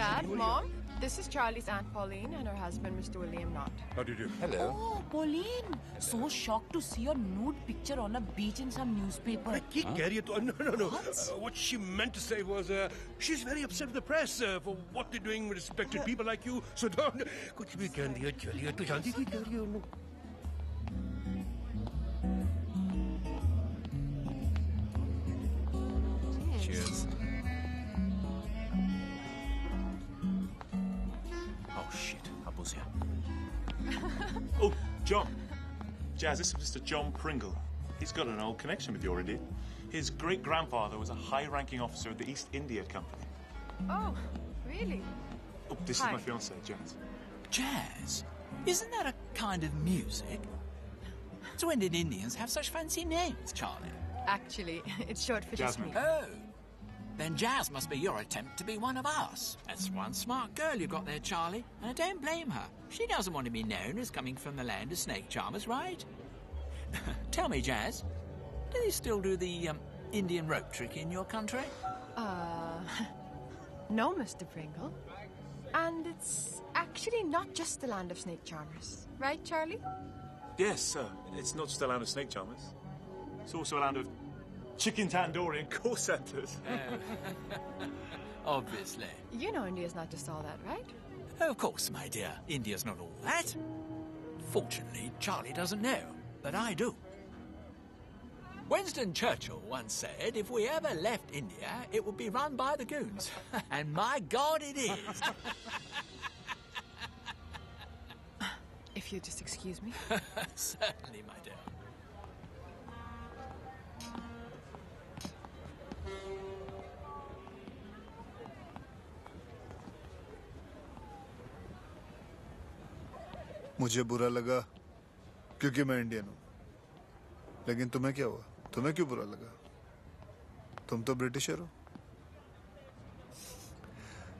Dad, Mom, this is Charlie's Aunt Pauline and her husband, Mr. William Knott. How do you do? Hello. Oh, Pauline! So shocked to see your nude picture on a beach in some newspaper. ये कह रही है तो no no no uh, what she meant to say was uh, she's very upset with the press uh, for what they're doing with respected people like you so don't कुछ भी कह दिया चलिए तो जानती की कह रही है उन्हें Cheers. Oh, John. Jazz, this is Mr. John Pringle. He's got an old connection with your Indian. His great grandfather was a high ranking officer of the East India Company. Oh, really? Oh, this Hi. is my fiancée, Jazz. Jazz? Isn't that a kind of music? So when did Indians have such fancy names, Charlie? Actually, it's short for just Jasmine. Oh. Then Jazz must be your attempt to be one of us. That's one smart girl you've got there, Charlie. And I don't blame her. She doesn't want to be known as coming from the land of snake charmers, right? Tell me, Jazz, do they still do the um, Indian rope trick in your country? Uh, no, Mr. Pringle. And it's actually not just the land of snake charmers. Right, Charlie? Yes, sir. It's not just a land of snake charmers. It's also a land of chicken tandoori and call centres. Oh. Obviously. You know India's not just all that, right? Of course, my dear. India's not all that. Fortunately, Charlie doesn't know, but I do. Winston Churchill once said if we ever left India, it would be run by the goons. and my God, it is. If you just excuse me. Certainly, my dear. मुझे बुरा लगा क्योंकि मैं Indian हूँ। लेकिन तुम्हें क्या हुआ? तुम्हें क्यों बुरा लगा? तुम तो ब्रिटिशर हो।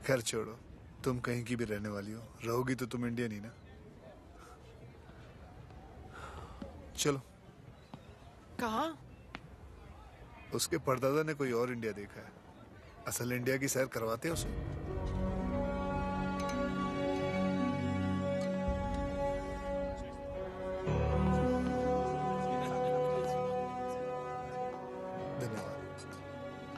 खैर छोड़ो तुम कहीं की भी रहने वाली हो। रहोगी तो तुम इंडियन ही ना? चलो। कहा? उसके परदादा ने कोई और इंडिया देखा है। असल इंडिया की सैर करवाते हैं उसे?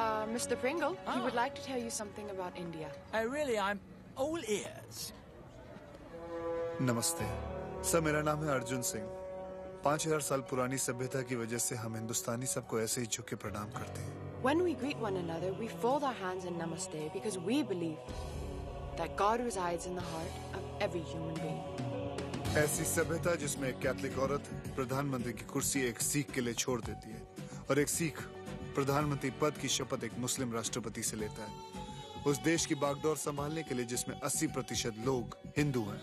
Uh, Mr. Pringle, he Ah. would like to tell you something about India. I really, I'm all ears. नमस्ते सर मेरा नाम है अर्जुन सिंह पाँच हज़ार साल पुरानी सभ्यता की वजह से हम हिंदुस्तानी सबको ऐसे ही झुक के प्रणाम करते हैं When we greet one another, we fold our hands in namaste because we believe that God resides in the heart of every human being. ऐसी सभ्यता जिसमें एक कैथलिक औरत प्रधानमंत्री की कुर्सी एक सिख के लिए छोड़ देती है और एक सिख प्रधानमंत्री पद की शपथ एक मुस्लिम राष्ट्रपति से लेता है उस देश की बागडोर संभालने के लिए जिसमें 80 प्रतिशत लोग हिंदू हैं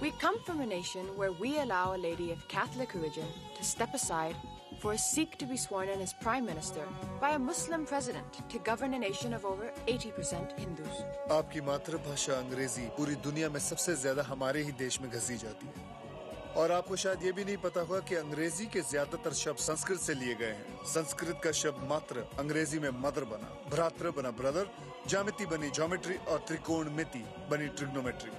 We come from a nation where we allow a lady of Catholic origin to step aside for a Sikh to be sworn in as Prime Minister by a Muslim president to govern a nation of over 80% Hindus. आपकी मातृभाषा अंग्रेज़ी पूरी दुनिया में सबसे ज़्यादा हमारे ही देश में घसी जाती है और आपको शायद ये भी नहीं पता होगा कि अंग्रेज़ी के ज़्यादातर शब्द संस्कृत से लिए गए हैं। संस्कृत का शब्द मात्र अंग्रेज़ी में मदर बना भ्रात्र बना ब्रदर, ज्यामिति बनी ज्योमेट्री और त्रिकोण मिति बनी trigonometry.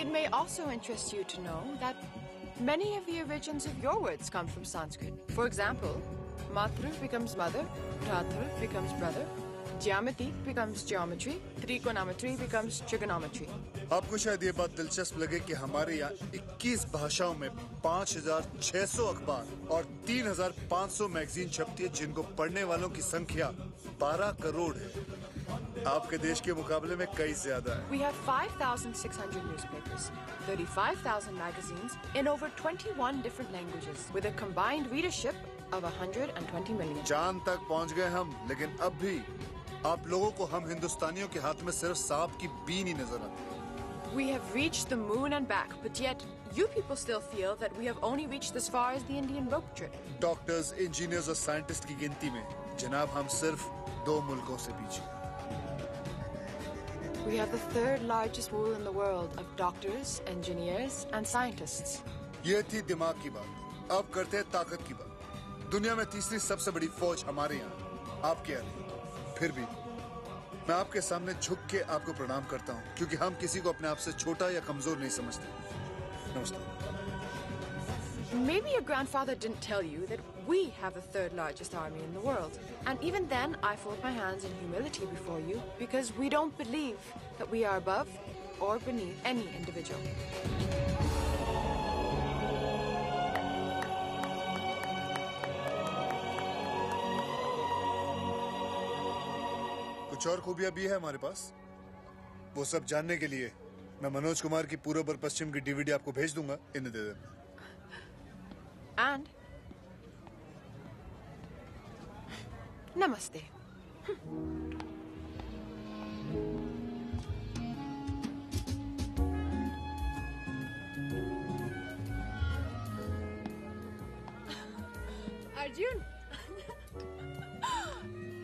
It may also interest you to know that many of your region of your words come from Sanskrit for example मात्र बिकम्स मदर भ्रातृ बिकम्स ब्रदर ज्यामिति बिकम्स ज्योमेट्री त्रिकोनामेट्री बिकम्स ट्रिग्नोमेट्री आपको शायद ये बात दिलचस्प लगे कि हमारे यहाँ 21 भाषाओं में 5,600 अखबार और 3,500 मैगजीन छपती है जिनको पढ़ने वालों की संख्या 12 करोड़ है। आपके देश के मुकाबले में कई ज़्यादा है। We have 5,600 newspapers, 35,000 magazines in over 21 different languages with a combined readership of 120 million. चाँद तक पहुँच गए हम लेकिन अब भी आप लोगों को हम हिंदुस्तानियों के हाथ में सिर्फ़ सांप की बीन ही नज़र आती है। We have reached the moon and back, but yet you people still feel that we have only reached as far as the Indian rope trip. Doctors engineers और साइंटिस्ट की गिनती में जनाब हम सिर्फ दो मुल्कों से पीछे We have the third largest pool in the world of doctors, engineers, and scientists. ये थी दिमाग की बात अब करते हैं ताकत की बात दुनिया में तीसरी सबसे बड़ी फौज हमारे यहाँ आपके यहाँ नहीं फिर भी मैं आपके सामने झुक के आपको प्रणाम करता हूँ क्योंकि हम किसी को अपने आप से छोटा या कमज़ोर नहीं समझते नमस्ते Maybe your grandfather didn't tell you that we have the third largest army in the world. And even then, I fold my hands in humility before you because we don't believe that we are above or beneath any individual. कुछ और खूबियाँ भी है हमारे पास वो सब जानने के लिए मैं मनोज कुमार की पूर्व और पश्चिम की डीवीडी आपको भेज दूँगा इन्हें दे देना And. Namaste. Arjun.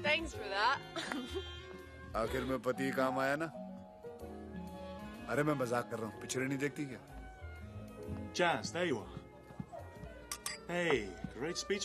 Thanks for that. आखिर में पति काम आया ना? अरे मैं मज़ाक कर रहा हूँ। पिक्चरें नहीं देखती क्या? चांस there हुआ. Hey, great speech.